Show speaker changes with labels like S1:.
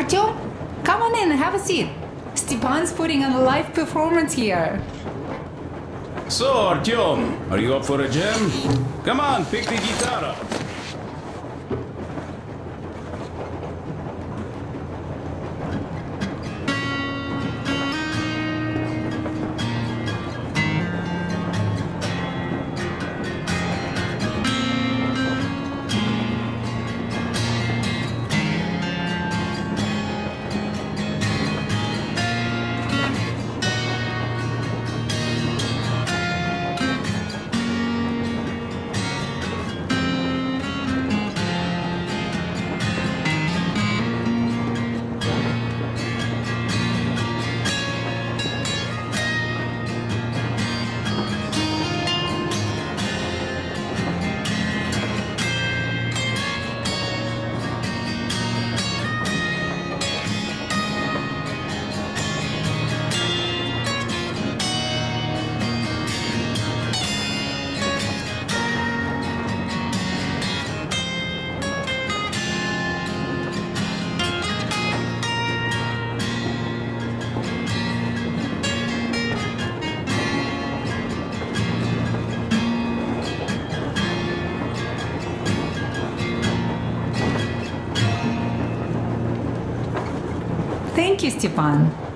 S1: Artyom, come on in and have a seat. Stepan's putting on a live performance here.
S2: So, Artyom, are you up for a jam? Come on, pick the guitar up.
S1: Thank you, Stepan.